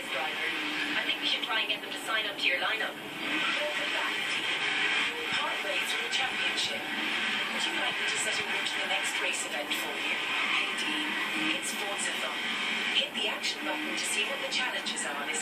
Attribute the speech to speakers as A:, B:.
A: I think we should try and get them to sign up to your lineup.
B: Welcome back, partway through the championship. Would you like me to set a route to the next race event for you? Hey, Dean. It's Forzathon. Hit the action button to see what the challenges are this.